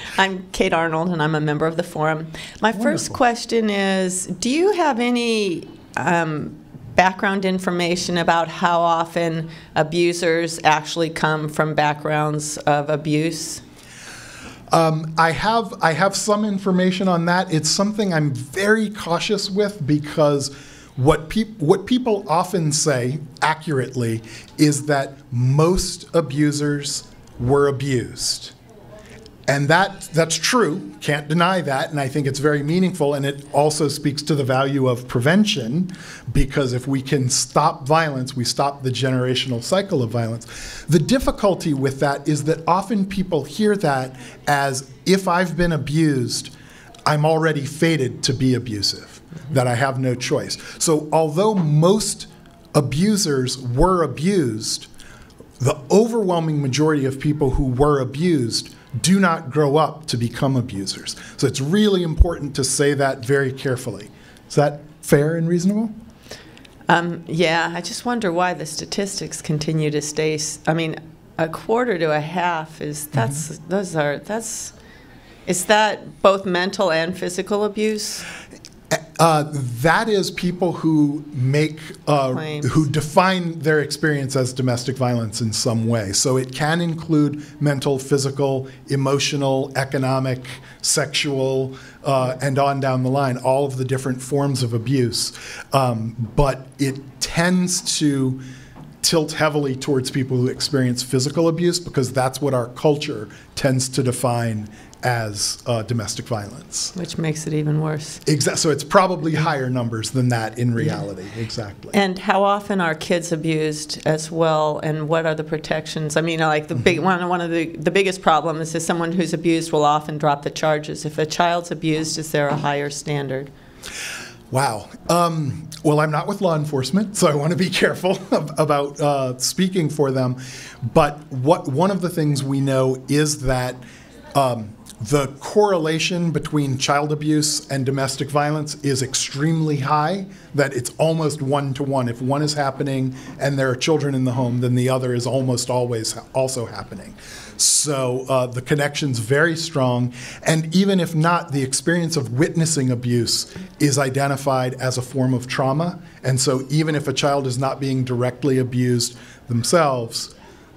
Speaker 1: *laughs*
Speaker 26: I'm Kate Arnold, and I'm a member of the forum. My first question is Do you have any um, background information about how often abusers actually come from backgrounds of abuse?
Speaker 16: Um, I have I have some information on that. It's something I'm very cautious with because what peop- what people often say accurately is that most abusers were abused. And that that's true, can't deny that, and I think it's very meaningful and it also speaks to the value of prevention because if we can stop violence, we stop the generational cycle of violence. The difficulty with that is that often people hear that as if I've been abused, I'm already fated to be abusive, that I have no choice. So although most abusers were abused, the overwhelming majority of people who were abused do not grow up to become abusers. So it's really important to say that very carefully. Is that fair and reasonable?
Speaker 26: Um, yeah, I just wonder why the statistics continue to stay. I mean, a quarter to a half is that's those are that's is that both mental and physical abuse?
Speaker 16: Uh, that is people who make uh, who define their experience as domestic violence in some way. So it can include mental, physical, emotional, economic, sexual, uh, and on down the line, all of the different forms of abuse. Um, but it tends to tilt heavily towards people who experience physical abuse because that's what our culture tends to define as uh, domestic violence.
Speaker 26: Which makes it even worse.
Speaker 16: Exactly. So it's probably higher numbers than that in reality. Exactly.
Speaker 26: And how often are kids abused as well, and what are the protections? I mean, like the big one, one of the, the biggest problems is someone who's abused will often drop the charges. If a child's abused, is there a higher standard?
Speaker 16: Wow. Um, well, I'm not with law enforcement, so I want to be *laughs* careful about uh, speaking for them. But what one of the things we know is that um, the correlation between child abuse and domestic violence is extremely high, that it's almost one to one. If one is happening and there are children in the home, then the other is almost always also happening. So uh, the connection's very strong. And even if not, the experience of witnessing abuse is identified as a form of trauma. And so even if a child is not being directly abused themselves,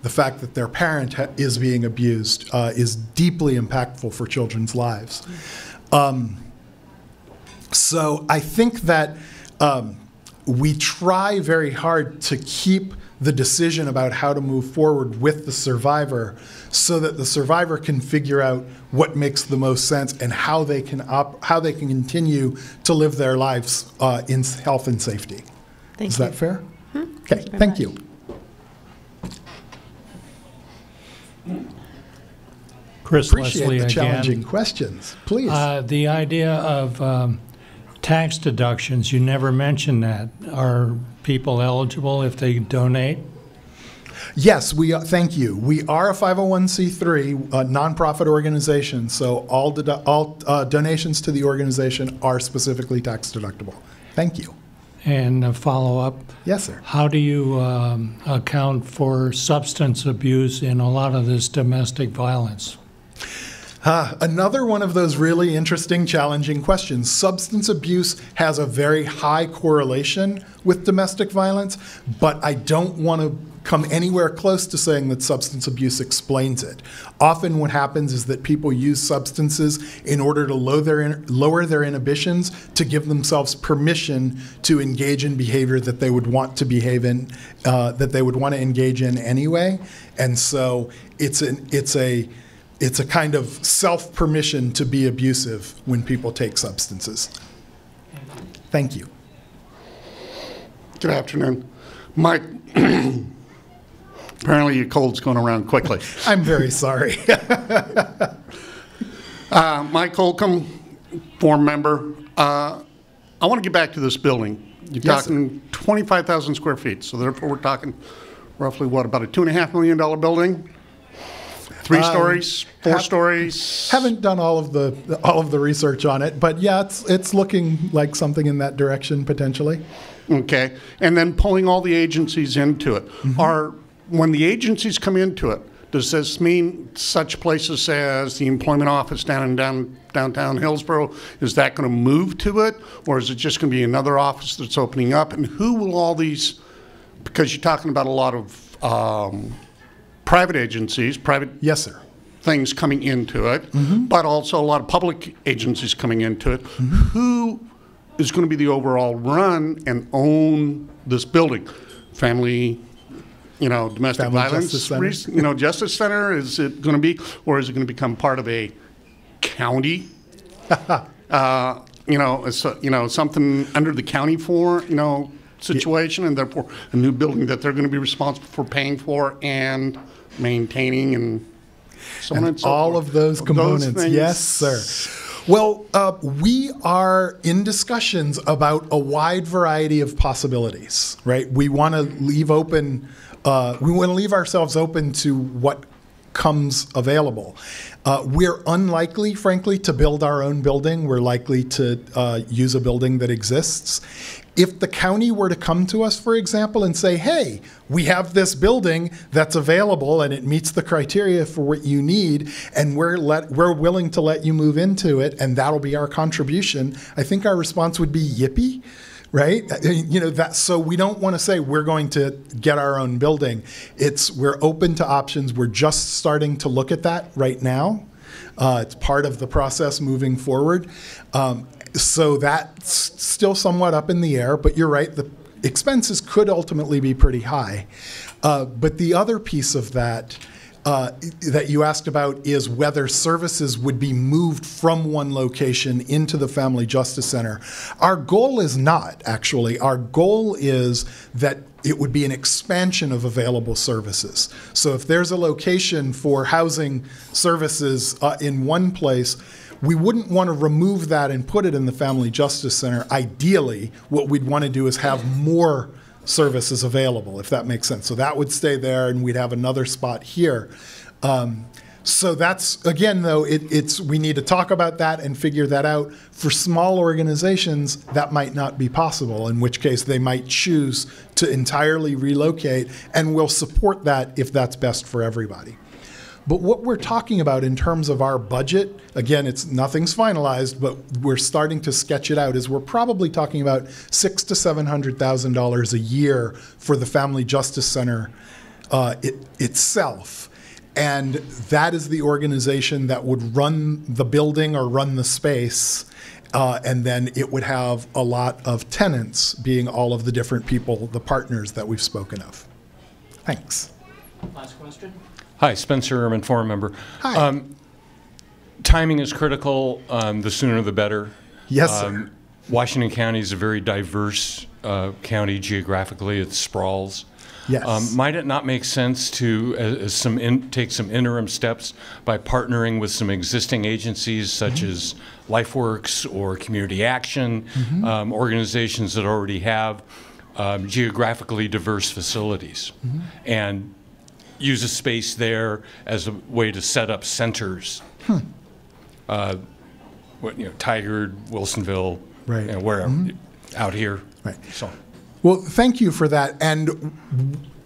Speaker 16: the fact that their parent is being abused uh, is deeply impactful for children's lives. Um, so I think that um, we try very hard to keep the decision about how to move forward with the survivor so that the survivor can figure out what makes the most sense and how they can op- how they can continue to live their lives uh, in health and safety.
Speaker 26: Thank
Speaker 16: Is
Speaker 26: you.
Speaker 16: that fair?
Speaker 26: Hmm?
Speaker 16: Okay, thank you.
Speaker 20: Chris
Speaker 16: Appreciate
Speaker 20: Leslie
Speaker 16: the
Speaker 20: again.
Speaker 16: challenging questions. Please.
Speaker 20: Uh, the idea of um, tax deductions, you never mentioned that. Are people eligible if they donate?
Speaker 16: Yes, we are, thank you. We are a 501c3 uh, nonprofit organization, so all, dedu- all uh, donations to the organization are specifically tax deductible. Thank you.
Speaker 20: And a follow-up?
Speaker 16: Yes, sir.
Speaker 20: How do you um, account for substance abuse in a lot of this domestic violence?
Speaker 16: Ah, another one of those really interesting, challenging questions. Substance abuse has a very high correlation with domestic violence, but I don't want to come anywhere close to saying that substance abuse explains it. Often, what happens is that people use substances in order to lower their, lower their inhibitions to give themselves permission to engage in behavior that they would want to behave in, uh, that they would want to engage in anyway. And so, it's an it's a it's a kind of self permission to be abusive when people take substances. Thank you.
Speaker 27: Good afternoon. Mike, *clears throat* apparently your cold's going around quickly. *laughs*
Speaker 16: I'm very sorry. *laughs*
Speaker 27: uh, Mike Holcomb, former member. Uh, I want to get back to this building. You're
Speaker 16: Yes,
Speaker 27: talking 25,000 square feet, so therefore we're talking roughly what, about a two and a half million dollar building? Three
Speaker 16: Um,
Speaker 27: stories, four
Speaker 16: hap-
Speaker 27: stories?
Speaker 16: Haven't done all of the all of the research on it, but yeah, it's it's looking like something in that direction potentially.
Speaker 27: Okay, and then pulling all the agencies into it.
Speaker 16: Mm-hmm.
Speaker 27: Are, when the agencies come into it, does this mean such places as the employment office down in down, downtown Hillsboro, is that going to move to it? Or is it just going to be another office that's opening up? And who will all these, because you're talking about a lot of um, private agencies, private
Speaker 16: yes, sir.
Speaker 27: things coming into it, but also a lot of public agencies coming into it.
Speaker 16: Mm-hmm.
Speaker 27: Who is going to be the overall run and own this building? Family, you know, domestic
Speaker 16: Family
Speaker 27: violence,
Speaker 16: Justice
Speaker 27: you know, justice center. Is it going to be, or is it going to become part of a county? *laughs* uh, you know, it's, uh, you know, something under the county for, you know, situation, and therefore a new building that they're going to be responsible for paying for and maintaining and so on
Speaker 16: and
Speaker 27: and so
Speaker 16: all
Speaker 27: forth.
Speaker 16: of those components.
Speaker 27: things-
Speaker 16: yes, sir. Well, uh, we are in discussions about a wide variety of possibilities, right? We want to leave open, uh, we want to leave ourselves open to what comes available. Uh, we're unlikely, frankly, to build our own building. We're likely to uh, use a building that exists. If the county were to come to us, for example, and say, hey, we have this building that's available and it meets the criteria for what you need, and we're, let, we're willing to let you move into it, and that'll be our contribution, I think our response would be yippee right? You know that so we don't want to say we're going to get our own building. It's we're open to options. We're just starting to look at that right now. Uh, it's part of the process moving forward. Um, so that's still somewhat up in the air but you're right the expenses could ultimately be pretty high. Uh, but the other piece of that uh, that you asked about is whether services would be moved from one location into the Family Justice Center. Our goal is not, actually. Our goal is that it would be an expansion of available services. So if there's a location for housing services uh, in one place, we wouldn't want to remove that and put it in the Family Justice Center. Ideally, what we'd want to do is have more services available, if that makes sense. So that would stay there, and we'd have another spot here. Um, so that's again, though, it, it's we need to talk about that and figure that out. For small organizations, that might not be possible. In which case, they might choose to entirely relocate, and we'll support that if that's best for everybody. But what we're talking about in terms of our budget, again, it's nothing's finalized, but we're starting to sketch it out. Is we're probably talking about six to seven hundred thousand dollars a year for the Family Justice Center uh, it, itself. And that is the organization that would run the building or run the space. Uh, and then it would have a lot of tenants, being all of the different people, the partners that we've spoken of. Thanks.
Speaker 28: Last question.
Speaker 29: Hi, Spencer Ehrman, forum member.
Speaker 16: Hi.
Speaker 29: Um, timing is critical. Um, the sooner the better.
Speaker 16: Yes, sir.
Speaker 29: Washington County is a very diverse uh, county geographically. It sprawls.
Speaker 16: Yes.
Speaker 29: Um, might it not make sense to uh, some in, take some interim steps by partnering with some existing agencies such
Speaker 16: Mm-hmm.
Speaker 29: as LifeWorks or Community Action,
Speaker 16: Mhm.
Speaker 29: um, organizations that already have um, geographically diverse facilities,
Speaker 16: Mhm.
Speaker 29: and use a space there as a way to set up centers.
Speaker 16: Hmm.
Speaker 29: Uh, what you know, Tigard, Wilsonville,
Speaker 16: Right.
Speaker 29: you know, wherever
Speaker 16: Mhm.
Speaker 29: out here.
Speaker 16: Right.
Speaker 29: So.
Speaker 16: Well, thank you for that. And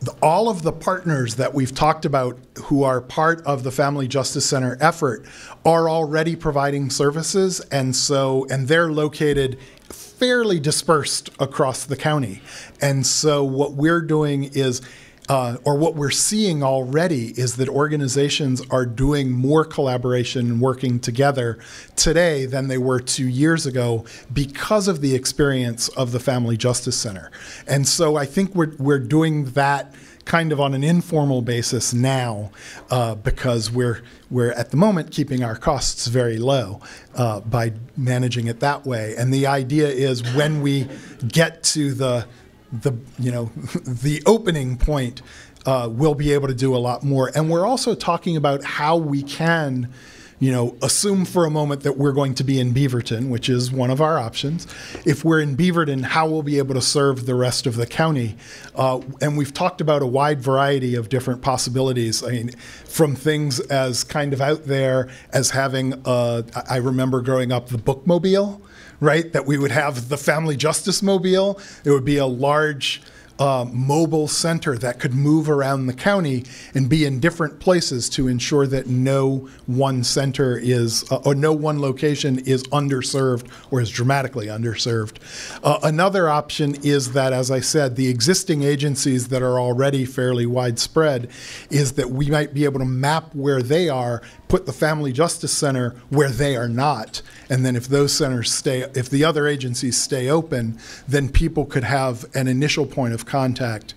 Speaker 16: the- all of the partners that we've talked about who are part of the Family Justice Center effort are already providing services. And so, and they're located fairly dispersed across the county. And so, what we're doing is uh, or what we're seeing already is that organizations are doing more collaboration and working together today than they were two years ago because of the experience of the Family Justice Center. And so I think we're, we're doing that kind of on an informal basis now uh, because we're, we're at the moment keeping our costs very low uh, by managing it that way. And the idea is when we get to the the you know *laughs* the opening point uh, we'll be able to do a lot more. And we're also talking about how we can you know assume for a moment that we're going to be in beaverton which is one of our options. If we're in beaverton how we'll be able to serve the rest of the county. Uh, and we've talked about a wide variety of different possibilities. I mean from things as kind of out there as having uh, i remember growing up the bookmobile right? That we would have the Family Justice Mobile. It would be a large uh, mobile center that could move around the county and be in different places to ensure that no one center is, uh, or no one location is underserved or is dramatically underserved. Uh, another option is that, as I said, the existing agencies that are already fairly widespread is that we might be able to map where they are, put the Family Justice Center where they are not, and then if those centers stay, if the other agencies stay open, then people could have an initial point of contact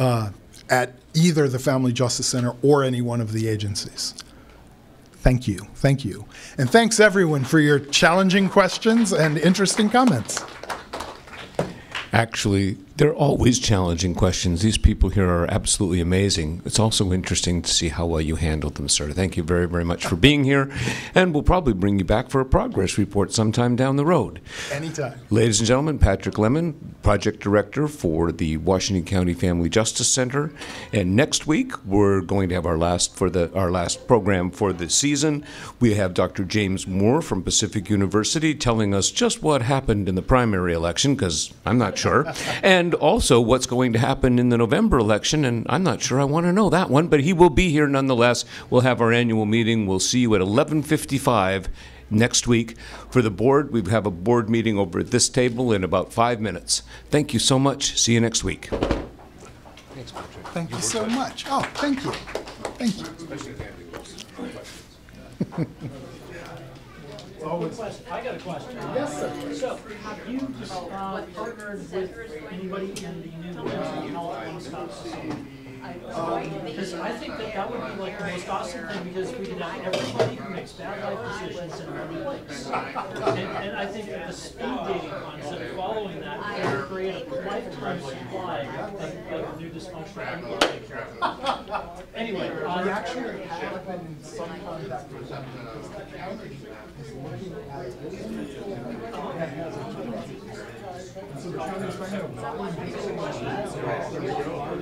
Speaker 16: uh, at either the Family Justice Center or any one of the agencies. Thank you. Thank you. And thanks everyone for your challenging questions and interesting comments.
Speaker 1: Actually, They're always challenging questions. These people here are absolutely amazing. It's also interesting to see how well you handled them, sir. Thank you very, very much for being here, and we'll probably bring you back for a progress report sometime down the road.
Speaker 16: Anytime.
Speaker 1: Ladies and gentlemen, Patrick Lemmon, Project Director for the Washington County Family Justice Center. And next week, we're going to have our last for the our last program for the season. We have Dr. James Moore from Pacific University telling us just what happened in the primary election, because I'm not sure, and *laughs* also what's going to happen in the November election, and I'm not sure I want to know that one, but he will be here nonetheless. We'll have our annual meeting. We'll see you at 11:55 next week. For the board, we have a board meeting over at this table in about five minutes. Thank you so much. See you next week. Thanks, Patrick.
Speaker 16: Thank you so much. Oh, thank you. Thank you. *laughs*
Speaker 28: I got a question.
Speaker 16: Yes, sir.
Speaker 28: So, have you uh, partnered with anybody in the new One Stop Society? Because I think that that would be like the most awesome thing, because we have everybody who makes bad life decisions in one place. And, and I think that the speed dating concept following that would create a lifetime supply of, of new dysfunctional people. Anyway.
Speaker 16: We
Speaker 28: uh,
Speaker 16: actually have been in some contact with them because the county is looking at this that has a And so the county's trying to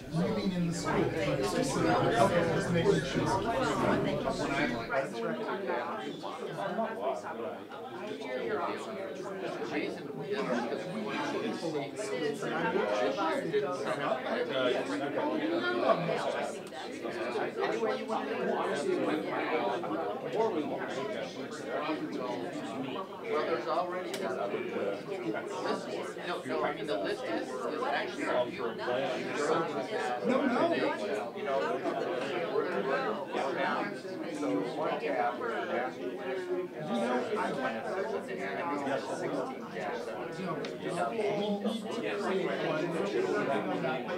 Speaker 16: You mean in the school? Okay, just making
Speaker 22: Well, there's already other list. No, no, I mean, the list is, is actually few.
Speaker 16: No, no.
Speaker 22: You know, we're, we're down. So one
Speaker 16: But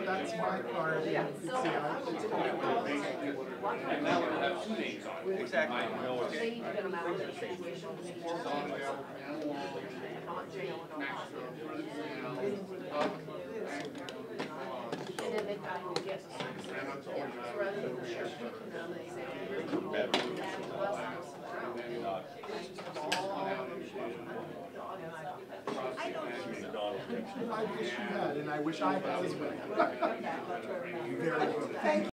Speaker 16: that's my part. It's, yeah,
Speaker 22: And that would have two names on it. Exactly.
Speaker 16: I wish you had, and I wish I had as well. Very good. Thank